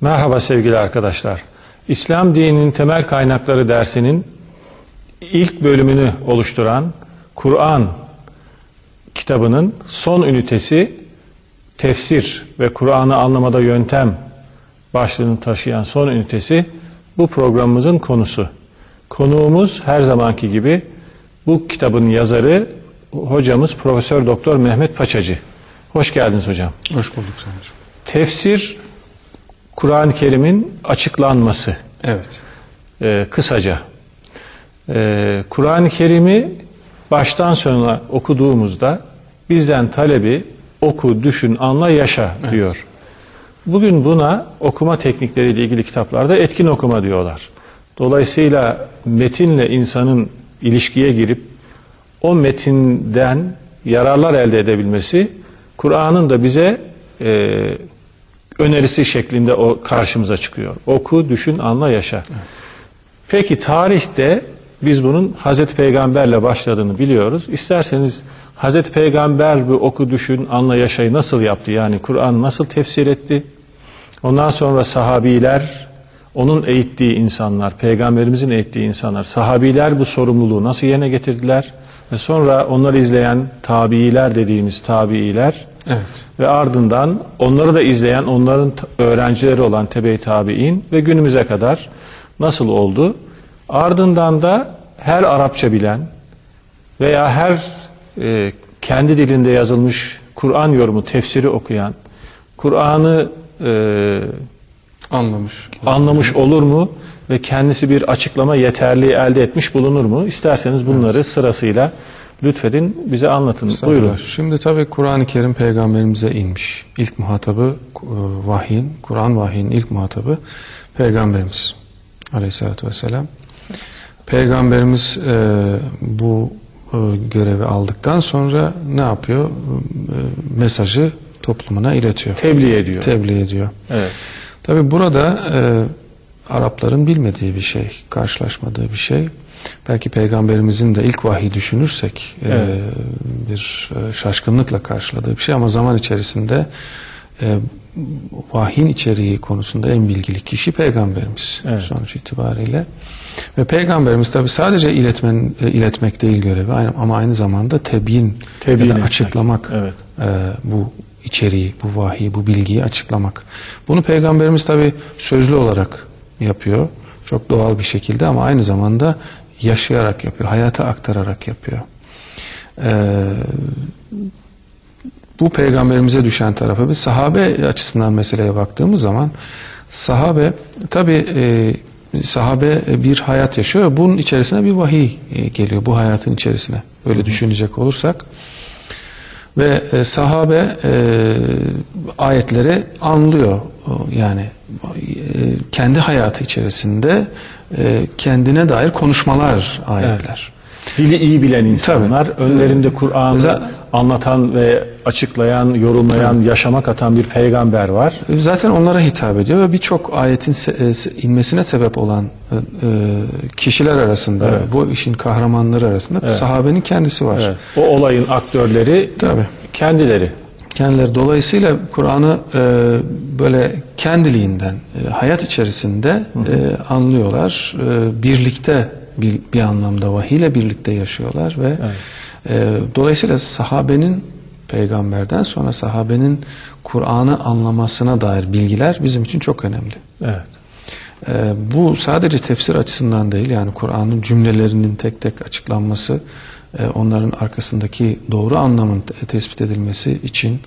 Merhaba sevgili arkadaşlar. İslam dininin temel kaynakları dersinin ilk bölümünü oluşturan Kur'an kitabının son ünitesi tefsir ve Kur'an'ı anlamada yöntem başlığını taşıyan son ünitesi bu programımızın konusu. Konuğumuz her zamanki gibi bu kitabın yazarı hocamız Profesör Doktor Mehmet Paçacı. Hoş geldiniz hocam. Hoş bulduk Sayın. Tefsir Kur'an-ı Kerim'in açıklanması. Evet. Ee, kısaca. Ee, Kur'an-ı Kerim'i baştan sona okuduğumuzda bizden talebi oku, düşün, anla, yaşa diyor. Bugün buna okuma teknikleriyle ilgili kitaplarda etkin okuma diyorlar. Dolayısıyla metinle insanın ilişkiye girip o metinden yararlar elde edebilmesi Kur'an'ın da bize e, önerisi şeklinde o karşımıza çıkıyor. Oku, düşün, anla, yaşa. Peki tarihte biz bunun Hazreti Peygamberle başladığını biliyoruz. İsterseniz Hazreti Peygamber bu oku, düşün, anla, yaşayı nasıl yaptı? Yani Kur'an nasıl tefsir etti? Ondan sonra sahabiler, onun eğittiği insanlar, peygamberimizin eğittiği insanlar, sahabiler bu sorumluluğu nasıl yerine getirdiler? Ve sonra onları izleyen tabiiler dediğimiz tabiiler Evet. ve ardından onları da izleyen onların öğrencileri olan tebe-i tabi'in ve günümüze kadar nasıl oldu? Ardından da her Arapça bilen veya her e, kendi dilinde yazılmış Kur'an yorumu, tefsiri okuyan, Kur'an'ı e, Anlamış. anlamış olur mu ve kendisi bir açıklama yeterli elde etmiş bulunur mu? İsterseniz bunları sırasıyla lütfedin bize anlatın. Buyurun. Şimdi tabii Kur'an-ı Kerim peygamberimize inmiş. İlk muhatabı e, vahyin, Kur'an vahyinin ilk muhatabı peygamberimiz aleyhissalatü vesselam. Peygamberimiz e, bu e, görevi aldıktan sonra ne yapıyor? E, mesajı toplumuna iletiyor. Tebliğ ediyor. Tebliğ ediyor. evet. Tabi burada e, Arapların bilmediği bir şey, karşılaşmadığı bir şey. Belki peygamberimizin de ilk vahiy düşünürsek e, Evet. bir e, şaşkınlıkla karşıladığı bir şey ama zaman içerisinde e, vahyin içeriği konusunda en bilgili kişi peygamberimiz Evet. sonuç itibariyle. Ve peygamberimiz tabi sadece iletmen, e, iletmek değil görevi aynı- ama aynı zamanda tebyin, Tebyin ya da açıklamak Evet. e, bu içeriği, bu vahiy, bu bilgiyi açıklamak. Bunu peygamberimiz tabi sözlü olarak yapıyor. Çok doğal bir şekilde ama aynı zamanda yaşayarak yapıyor, hayata aktararak yapıyor. Ee, bu peygamberimize düşen tarafı bir sahabe açısından meseleye baktığımız zaman sahabe tabi sahabe bir hayat yaşıyor ve bunun içerisine bir vahiy e, geliyor bu hayatın içerisine. Böyle düşünecek olursak. Ve e, sahabe e, ayetleri anlıyor. Yani e, kendi hayatı içerisinde e, kendine dair konuşmalar ayetler. Dili iyi bilen insanlar, önlerinde Kur'an'ı Za- anlatan ve açıklayan, yorumlayan, yaşama katan bir peygamber var. Zaten onlara hitap ediyor ve birçok ayetin e, inmesine sebep olan e, e, kişiler arasında, Evet. bu işin kahramanları arasında sahabenin kendisi var. Evet. O olayın aktörleri Tabii. kendileri. Kendileri dolayısıyla Kur'an'ı e, böyle kendiliğinden e, hayat içerisinde e, anlıyorlar. E, birlikte bir, bir anlamda vahiyle birlikte yaşıyorlar ve e, dolayısıyla sahabenin peygamberden sonra sahabenin Kur'an'ı anlamasına dair bilgiler bizim için çok önemli. Evet. Ee, bu sadece tefsir açısından değil yani Kur'an'ın cümlelerinin tek tek açıklanması e, onların arkasındaki doğru anlamın te- tespit edilmesi için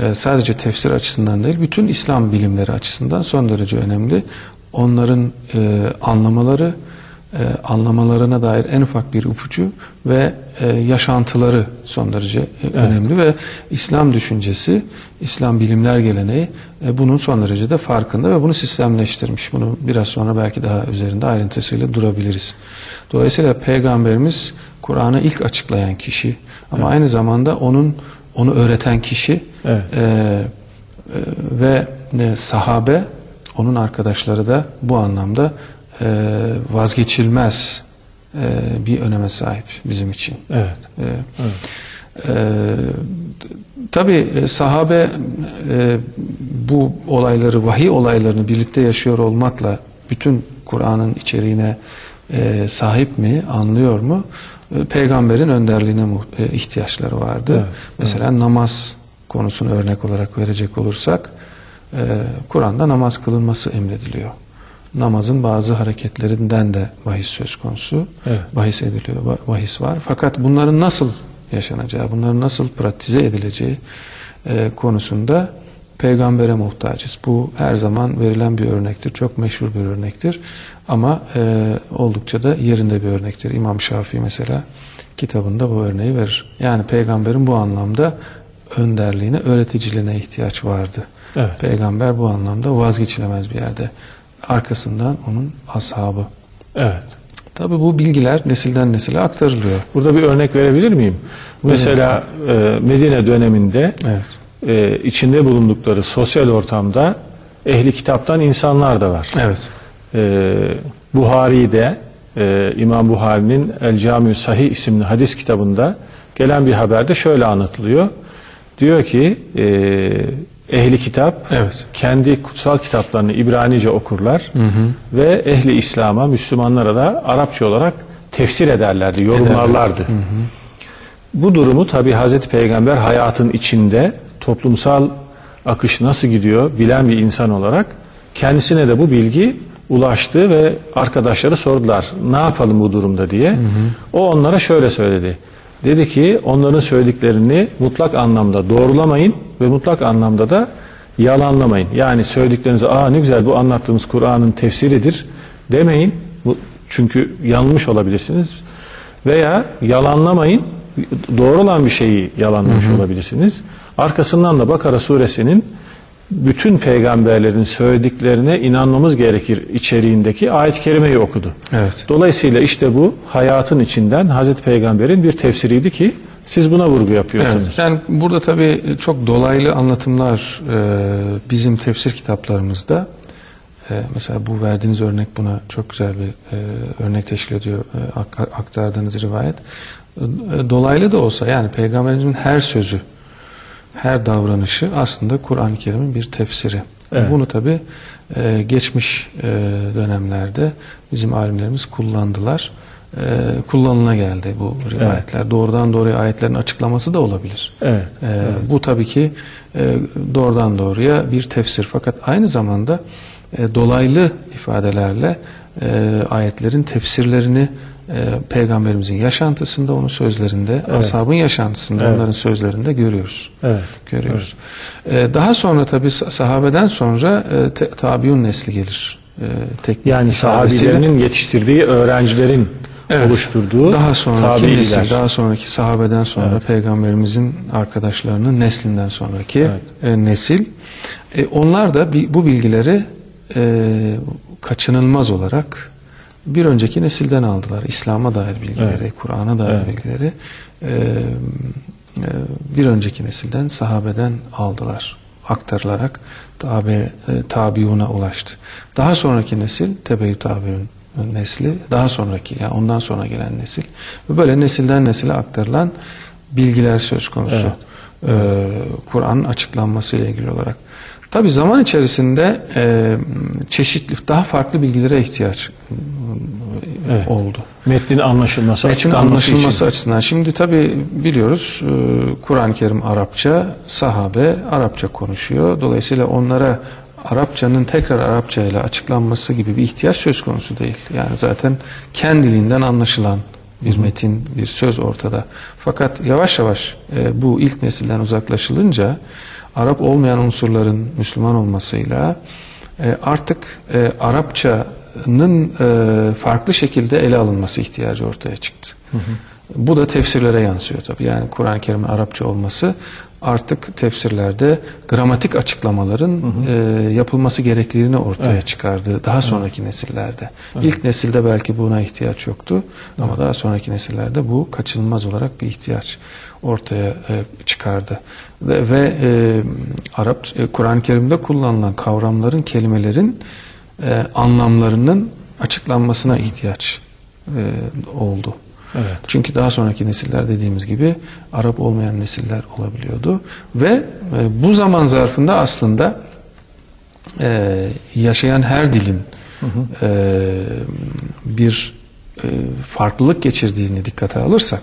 e, sadece tefsir açısından değil bütün İslam bilimleri açısından son derece önemli. Onların e, anlamaları e, anlamalarına dair en ufak bir ipucu ve e, yaşantıları son derece e, önemli ve İslam düşüncesi, İslam bilimler geleneği e, bunun son derece de farkında ve bunu sistemleştirmiş. Bunu biraz sonra belki daha üzerinde ayrıntısıyla durabiliriz. Dolayısıyla Peygamberimiz Kur'an'ı ilk açıklayan kişi ama aynı zamanda onun onu öğreten kişi Evet. e, e, ve e, sahabe onun arkadaşları da bu anlamda vazgeçilmez e, bir öneme sahip bizim için. Evet. E, Evet. e, Tabi sahabe e, bu olayları, vahiy olaylarını birlikte yaşıyor olmakla bütün Kur'an'ın içeriğine e, sahip mi, anlıyor mu? E, peygamberin önderliğine e, ihtiyaçları vardı. Evet, Mesela namaz konusunu örnek olarak verecek olursak, e, Kur'an'da namaz kılınması emrediliyor. Namazın bazı hareketlerinden de bahis söz konusu. Evet. Bahis ediliyor, bahis var. Fakat bunların nasıl yaşanacağı, bunların nasıl pratize edileceği e, konusunda peygambere muhtacız. Bu her zaman verilen bir örnektir. Çok meşhur bir örnektir. Ama e, oldukça da yerinde bir örnektir. İmam Şafii mesela kitabında bu örneği verir. Yani peygamberin bu anlamda önderliğine, öğreticiliğine ihtiyaç vardı. Evet. Peygamber bu anlamda vazgeçilemez bir yerde. Arkasından onun ashabı. Evet. Tabi bu bilgiler nesilden nesile aktarılıyor. Burada bir örnek verebilir miyim? Mesela e, Medine döneminde Evet. e, içinde bulundukları sosyal ortamda ehli kitaptan insanlar da var. Evet. E, Buhari'de e, İmam Buhari'nin El Camiü Sahih isimli hadis kitabında gelen bir haberde şöyle anlatılıyor. Diyor ki e, ehli kitap Evet. kendi kutsal kitaplarını İbranice okurlar ve ehli İslam'a, Müslümanlara da Arapça olarak tefsir ederlerdi, yorumlarlardı. Bu durumu tabi Hazreti Peygamber hayatın içinde toplumsal akış nasıl gidiyor bilen bir insan olarak kendisine de bu bilgi ulaştı ve arkadaşları sordular ne yapalım bu durumda diye. O onlara şöyle söyledi. Dedi ki onların söylediklerini mutlak anlamda doğrulamayın ve mutlak anlamda da yalanlamayın. Yani söylediklerinizi aa ne güzel bu anlattığımız Kur'an'ın tefsiridir demeyin. Bu, çünkü yanılmış olabilirsiniz. Veya yalanlamayın. Doğru olan bir şeyi yalanlamış olabilirsiniz. Arkasından da Bakara suresinin bütün peygamberlerin söylediklerine inanmamız gerekir içeriğindeki ayet-i kerimeyi okudu. Evet. Dolayısıyla işte bu hayatın içinden Hazreti Peygamber'in bir tefsiriydi ki siz buna vurgu yapıyorsunuz. Evet. Yani burada tabii çok dolaylı anlatımlar e, bizim tefsir kitaplarımızda e, mesela bu verdiğiniz örnek buna çok güzel bir e, örnek teşkil ediyor e, ak- aktardığınız rivayet. E, dolaylı da olsa yani peygamberimizin her sözü her davranışı aslında Kur'an-ı Kerim'in bir tefsiri. Evet. Bunu tabi e, geçmiş e, dönemlerde bizim alimlerimiz kullandılar. E, kullanıla geldi bu rivayetler. Doğrudan doğruya ayetlerin açıklaması da olabilir. Evet. E, Bu tabii ki e, doğrudan doğruya bir tefsir. Fakat aynı zamanda e, dolaylı ifadelerle e, ayetlerin tefsirlerini e, Peygamberimizin yaşantısında, onun sözlerinde, ashabın yaşantısında, Evet. onların sözlerinde görüyoruz. Evet. Görüyoruz. E, daha sonra tabii sa- sahabeden sonra e, te- tabiun nesli gelir. E, teknik Yani sahabilerinin yetiştirdiği öğrencilerin Evet. oluşturduğu daha sonraki nesil, daha sonraki sahabeden sonra peygamberimizin arkadaşlarının neslinden sonraki Evet. e, nesil. E, onlar da bi- bu bilgileri e, kaçınılmaz olarak bir önceki nesilden aldılar. İslam'a dair bilgileri, Evet. Kur'an'a dair Evet. bilgileri e, e, bir önceki nesilden, sahabeden aldılar. Aktarılarak tabi, e, tabiuna ulaştı. Daha sonraki nesil, tebe-i tabiun nesli, daha sonraki, yani ondan sonra gelen nesil. Ve böyle nesilden nesile aktarılan bilgiler söz konusu. Evet. E, Kur'an'ın açıklanması ile ilgili olarak. Tabi zaman içerisinde e, çeşitli, daha farklı bilgilere ihtiyaç Evet. oldu. Metnin anlaşılması, açıklanması anlaşılması için. açısından. Şimdi tabi biliyoruz e, Kur'an-ı Kerim Arapça, sahabe Arapça konuşuyor. Dolayısıyla onlara Arapçanın tekrar Arapça ile açıklanması gibi bir ihtiyaç söz konusu değil. Yani zaten kendiliğinden anlaşılan bir metin, bir söz ortada. Fakat yavaş yavaş e, bu ilk nesilden uzaklaşılınca Arap olmayan unsurların Müslüman olmasıyla e, artık e, Arapçanın e, farklı şekilde ele alınması ihtiyacı ortaya çıktı. Bu da tefsirlere yansıyor tabii. Yani Kur'an-ı Kerim'in Arapça olması artık tefsirlerde gramatik açıklamaların e, yapılması gerekliliğini ortaya çıkardı. Daha sonraki nesillerde. İlk nesilde belki buna ihtiyaç yoktu ama daha sonraki nesillerde bu kaçınılmaz olarak bir ihtiyaç ortaya e, çıkardı. Ve, ve e, Arap e, Kur'an-ı Kerim'de kullanılan kavramların, kelimelerin e, anlamlarının açıklanmasına ihtiyaç e, oldu. Evet. Çünkü daha sonraki nesiller dediğimiz gibi Arap olmayan nesiller olabiliyordu ve e, bu zaman zarfında aslında e, yaşayan her dilin e, bir e, farklılık geçirdiğini dikkate alırsak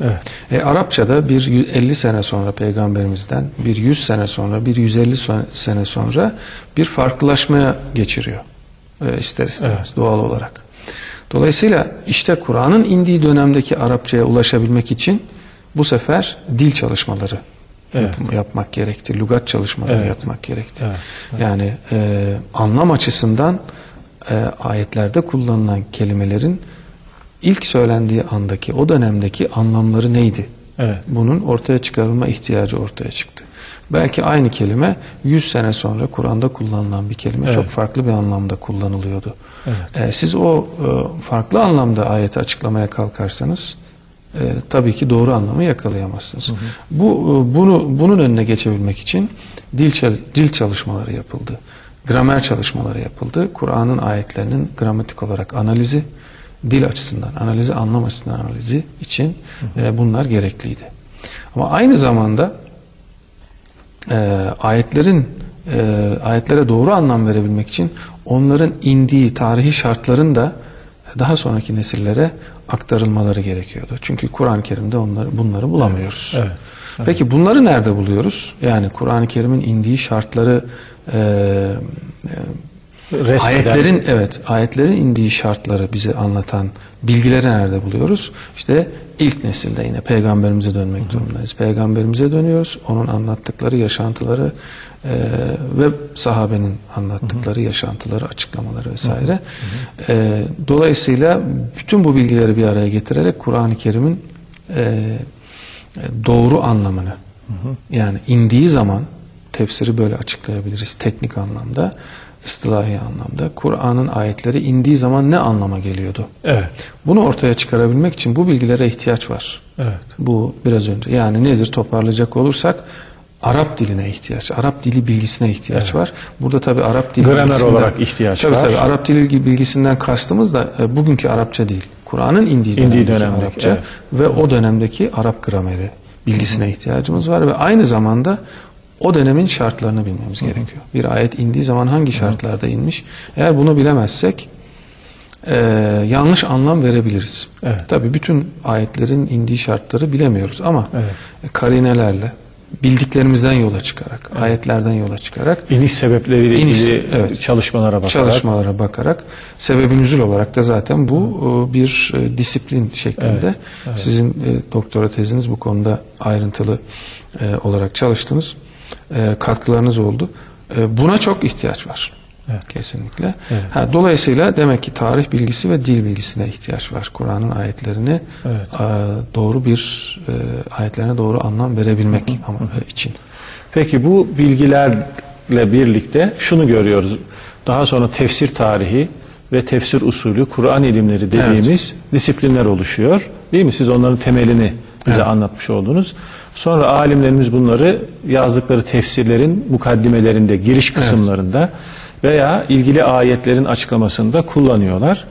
Evet. e, Arapçada bir yü- 50 sene sonra peygamberimizden bir 100 sene sonra bir 150 son- sene sonra bir farklılaşmaya geçiriyor e, ister istemez Evet. doğal olarak. Dolayısıyla işte Kur'an'ın indiği dönemdeki Arapçaya ulaşabilmek için bu sefer dil çalışmaları Evet. yap- yapmak gerekti. Lügat çalışmaları Evet. yapmak gerekti. Evet. Yani e, anlam açısından e, ayetlerde kullanılan kelimelerin ilk söylendiği andaki o dönemdeki anlamları neydi? Evet. Bunun ortaya çıkarılma ihtiyacı ortaya çıktı. Belki aynı kelime 100 sene sonra Kur'an'da kullanılan bir kelime Evet. çok farklı bir anlamda kullanılıyordu. Evet. E, siz o e, farklı anlamda ayeti açıklamaya kalkarsanız e, tabii ki doğru anlamı yakalayamazsınız. Bu e, bunu bunun önüne geçebilmek için dil dil çalışmaları yapıldı. Gramer çalışmaları yapıldı. Kur'an'ın ayetlerinin gramatik olarak analizi, dil açısından analizi, anlam açısından analizi için e, bunlar gerekliydi. Ama aynı zamanda e, ayetlerin e, ayetlere doğru anlam verebilmek için onların indiği tarihi şartların da daha sonraki nesillere aktarılmaları gerekiyordu. Çünkü Kur'an-ı Kerim'de onları bunları bulamıyoruz. Evet. Peki bunları nerede buluyoruz? Yani Kur'an-ı Kerim'in indiği şartları e, e, Resmeden- ayetlerin evet ayetlerin indiği şartları bize anlatan bilgileri nerede buluyoruz? İşte ilk nesilde yine peygamberimize dönmek durumundayız. Peygamberimize dönüyoruz. Onun anlattıkları yaşantıları e, ve sahabenin anlattıkları yaşantıları, açıklamaları vesaire. E, dolayısıyla bütün bu bilgileri bir araya getirerek Kur'an-ı Kerim'in e, doğru anlamını yani indiği zaman tefsiri böyle açıklayabiliriz teknik anlamda, ıstılahi anlamda. Kur'an'ın ayetleri indiği zaman ne anlama geliyordu? Evet. Bunu ortaya çıkarabilmek için bu bilgilere ihtiyaç var. Evet. Bu biraz önce. Yani nedir toparlayacak olursak Arap diline ihtiyaç, Arap dili bilgisine ihtiyaç var. Burada tabi Arap dili Gramer olarak ihtiyaç tabii, var. Tabii Arap dili bilgisinden kastımız da e, bugünkü Arapça değil. Kur'an'ın indiği, İndiği dönemdeki Arapça evet. ve o dönemdeki Arap grameri bilgisine ihtiyacımız var ve aynı zamanda o dönemin şartlarını bilmemiz gerekiyor. Bir ayet indiği zaman hangi şartlarda inmiş? Eğer bunu bilemezsek e, yanlış anlam verebiliriz. Evet. Tabii bütün ayetlerin indiği şartları bilemiyoruz ama Evet. e, karinelerle bildiklerimizden yola çıkarak, ayetlerden yola çıkarak İniş sebepleriyle İniş, ilgili evet. çalışmalara bakarak. çalışmalara bakarak sebebi nüzul olarak da zaten bu e, bir e, disiplin şeklinde. Sizin e, doktora teziniz bu konuda ayrıntılı olarak çalıştınız. E, katkılarınız oldu. E, buna çok ihtiyaç var. Evet. Kesinlikle. Evet. Ha, dolayısıyla demek ki tarih bilgisi ve dil bilgisine ihtiyaç var. Kur'an'ın ayetlerini Evet. e, doğru bir e, ayetlerine doğru anlam verebilmek ama, e, için. Peki bu bilgilerle birlikte şunu görüyoruz. Daha sonra tefsir tarihi ve tefsir usulü, Kur'an ilimleri dediğimiz disiplinler oluşuyor. Değil mi? Siz onların temelini bize anlatmış oldunuz. Sonra alimlerimiz bunları yazdıkları tefsirlerin mukaddimelerinde, giriş kısımlarında veya ilgili ayetlerin açıklamasında kullanıyorlar.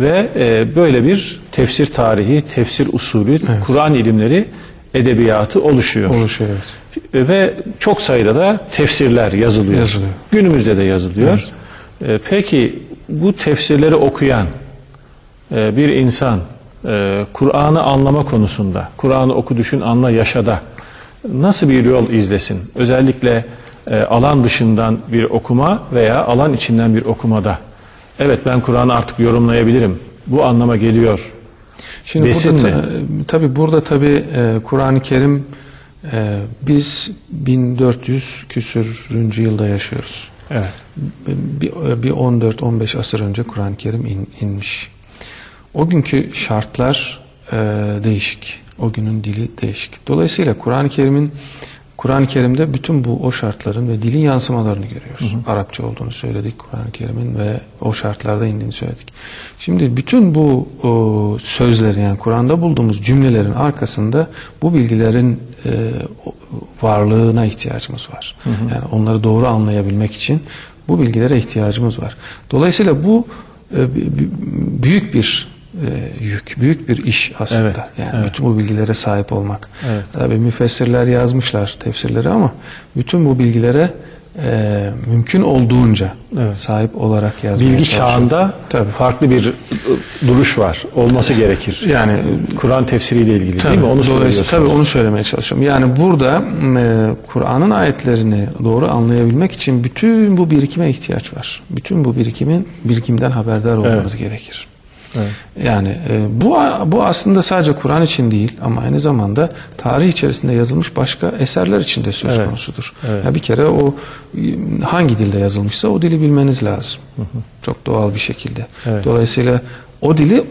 Ve e, böyle bir tefsir tarihi, tefsir usulü, Kur'an ilimleri edebiyatı oluşuyor. Oluşuyor. evet. Ve çok sayıda da tefsirler yazılıyor. Yazılıyor. Günümüzde de yazılıyor. Ee, peki bu tefsirleri okuyan e, bir insan e, Kur'an'ı anlama konusunda, Kur'an'ı oku düşün anla yaşada nasıl bir yol izlesin? Özellikle e, alan dışından bir okuma veya alan içinden bir okumada. Evet ben Kur'an'ı artık yorumlayabilirim. Bu anlama geliyor. Şimdi Desin burada mi? ta- tabi burada tabi e, Kur'an-ı Kerim e, biz 1400 küsürüncü yılda yaşıyoruz. Evet. Bir, bir 14-15 asır önce Kur'an-ı Kerim in- inmiş. O günkü şartlar e, değişik. O günün dili değişik. Dolayısıyla Kur'an-ı Kerim'in Kur'an-ı Kerim'de bütün bu o şartların ve dilin yansımalarını görüyoruz. Arapça olduğunu söyledik Kur'an-ı Kerim'in ve o şartlarda indiğini söyledik. Şimdi bütün bu o, sözlerin yani Kur'an'da bulduğumuz cümlelerin arkasında bu bilgilerin e, varlığına ihtiyacımız var. Yani onları doğru anlayabilmek için bu bilgilere ihtiyacımız var. Dolayısıyla bu e, büyük bir e, yük, büyük bir iş aslında. Evet, Yani evet. bütün bu bilgilere sahip olmak. Evet. Tabii müfessirler yazmışlar tefsirleri ama bütün bu bilgilere e, mümkün olduğunca Evet. sahip olarak yazmaya Bilgi çağında Tabii. farklı bir e, duruş var. Olması gerekir. Yani Kur'an tefsiriyle ilgili Tabii, değil mi? Onu söylüyorsunuz. tabii onu söylemeye çalışıyorum. Yani burada e, Kur'an'ın ayetlerini doğru anlayabilmek için bütün bu birikime ihtiyaç var. Bütün bu birikimin birikimden haberdar olmamız gerekir. Evet. Yani e, bu bu aslında sadece Kur'an için değil ama aynı zamanda tarih içerisinde yazılmış başka eserler için de söz Evet. konusudur. Evet. Ya bir kere o hangi dilde yazılmışsa o dili bilmeniz lazım. Çok doğal bir şekilde. Evet. Dolayısıyla o dili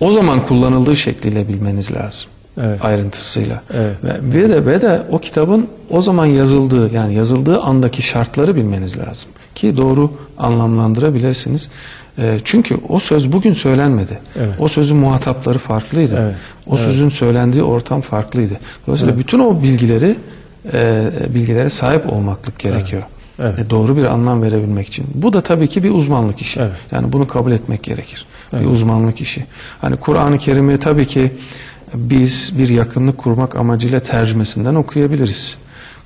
o zaman kullanıldığı şekliyle bilmeniz lazım. Evet. Ayrıntısıyla. Evet. Ve, ve de ve de o kitabın o zaman yazıldığı yani yazıldığı andaki şartları bilmeniz lazım ki doğru anlamlandırabilirsiniz. E, çünkü o söz bugün söylenmedi. Evet. O sözün muhatapları farklıydı. Evet. O sözün söylendiği ortam farklıydı. Dolayısıyla bütün o bilgileri e, bilgilere sahip olmaklık gerekiyor. Evet. E, doğru bir anlam verebilmek için. Bu da tabii ki bir uzmanlık işi. Evet. Yani bunu kabul etmek gerekir. Bir uzmanlık işi. Hani Kur'an-ı Kerim'i tabii ki biz bir yakınlık kurmak amacıyla tercümesinden okuyabiliriz.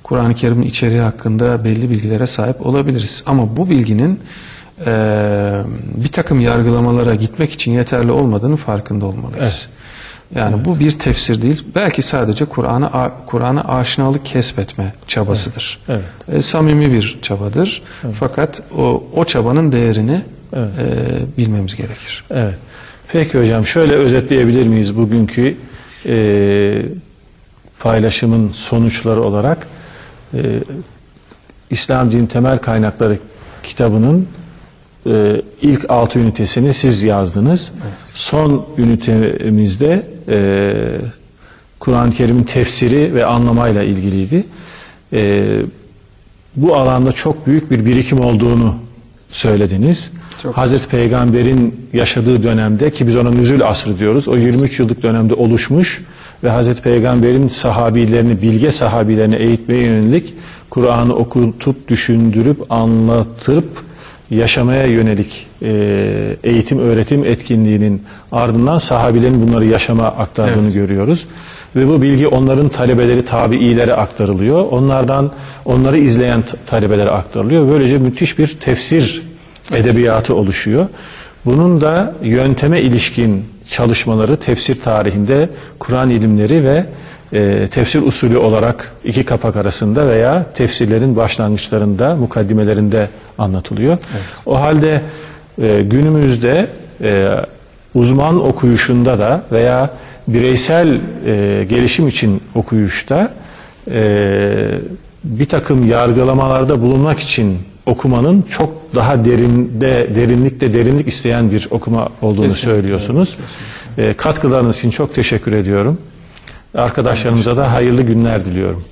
Kur'an-ı Kerim'in içeriği hakkında belli bilgilere sahip olabiliriz. Ama bu bilginin eee, bir takım yargılamalara gitmek için yeterli olmadığını farkında olmalıyız. Yani bu bir tefsir değil. Belki sadece Kur'an'a Kur'an'a aşinalık kesbetme çabasıdır. Evet. E, samimi bir çabadır. Fakat o o çabanın değerini Evet. e, bilmemiz gerekir. Evet. Peki hocam şöyle özetleyebilir miyiz bugünkü e, paylaşımın sonuçları olarak e, İslam Din Temel Kaynakları kitabının e, ilk altı ünitesini siz yazdınız. Son ünitemizde e, Kur'an-ı Kerim'in tefsiri ve anlamayla ilgiliydi. E, bu alanda çok büyük bir birikim olduğunu söylediniz. Çok Hazreti Peygamber'in yaşadığı dönemde ki biz ona nüzül asrı diyoruz. O 23 yıllık dönemde oluşmuş ve Hazreti Peygamber'in sahabilerini, bilge sahabilerini eğitmeye yönelik Kur'an'ı okutup, düşündürüp, anlatırıp yaşamaya yönelik e, eğitim, öğretim etkinliğinin ardından sahabilerin bunları yaşama aktardığını Evet. görüyoruz. Ve bu bilgi onların talebeleri, tabiilere aktarılıyor. Onlardan onları izleyen talebelere aktarılıyor. Böylece müthiş bir tefsir edebiyatı oluşuyor. Bunun da yönteme ilişkin çalışmaları tefsir tarihinde Kur'an ilimleri ve e, tefsir usulü olarak iki kapak arasında veya tefsirlerin başlangıçlarında, mukaddimelerinde anlatılıyor. O halde e, günümüzde e, uzman okuyuşunda da veya bireysel e, gelişim için okuyuşta e, bir takım yargılamalarda bulunmak için okumanın çok daha derinde, derinlikte derinlik isteyen bir okuma olduğunu Kesinlikle, söylüyorsunuz. E, katkılarınız için çok teşekkür ediyorum. Arkadaşlarımıza da hayırlı günler diliyorum.